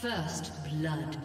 First blood.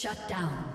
Shut down.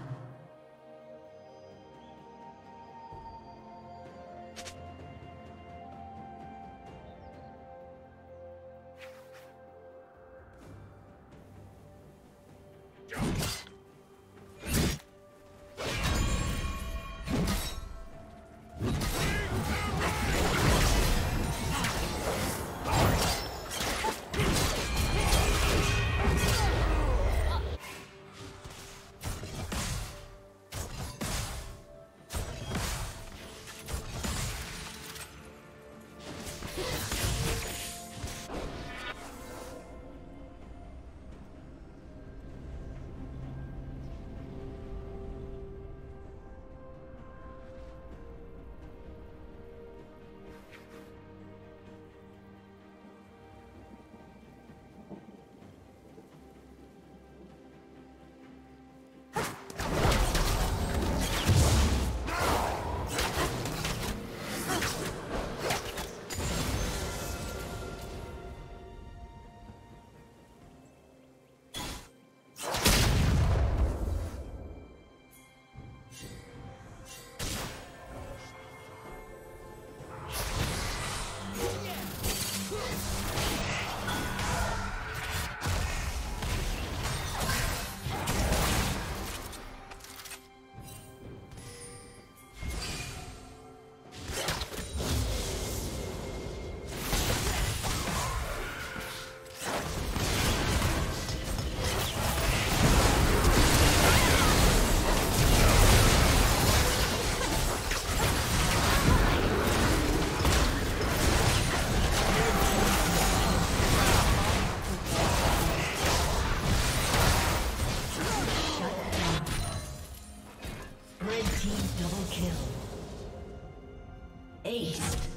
Ace.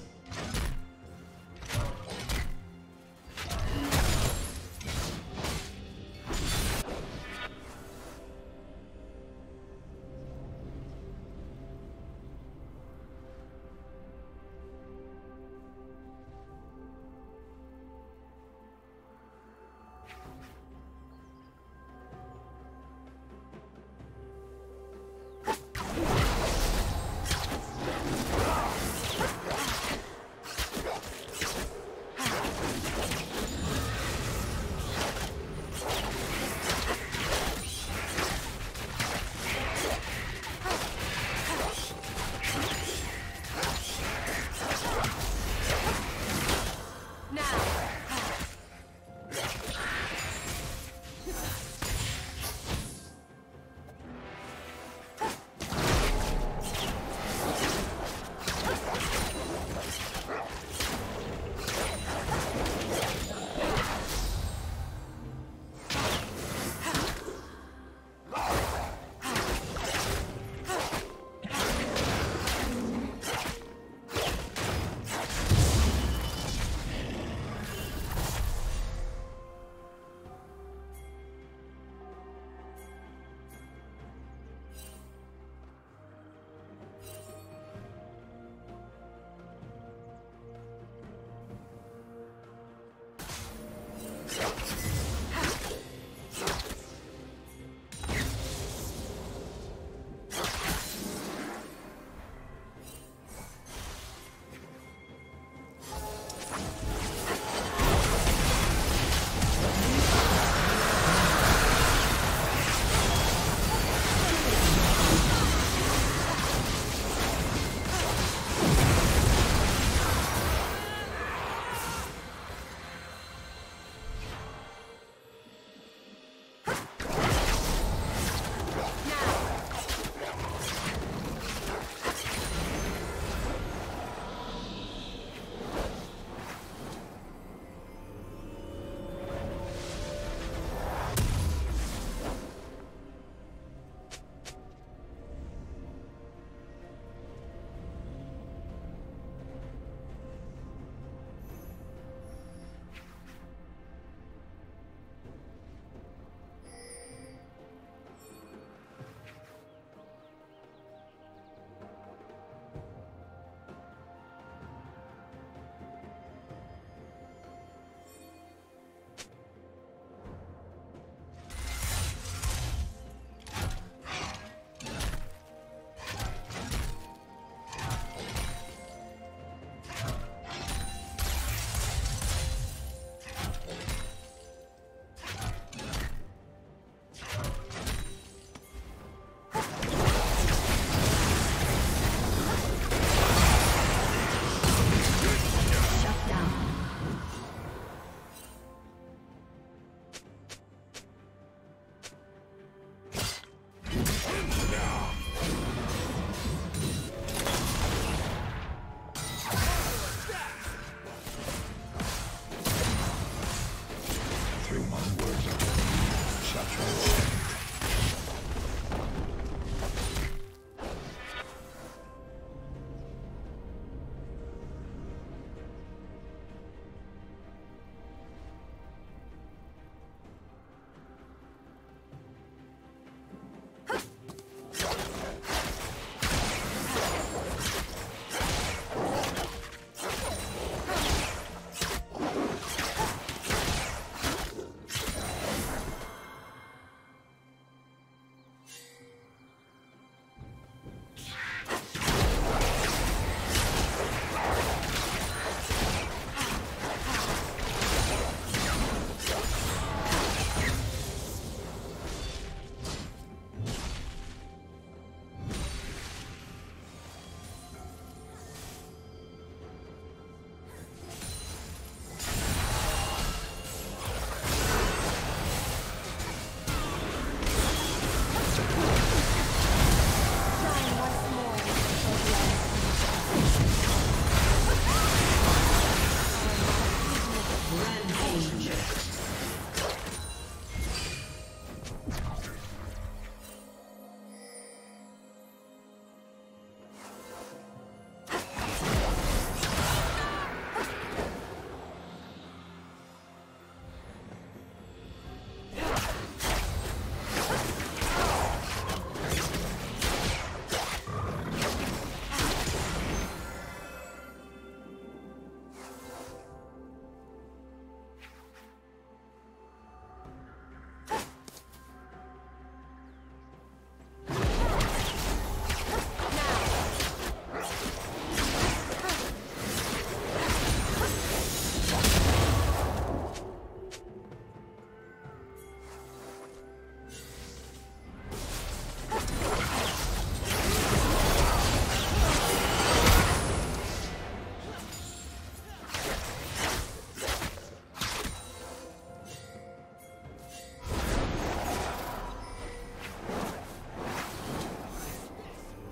structure.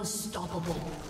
Unstoppable.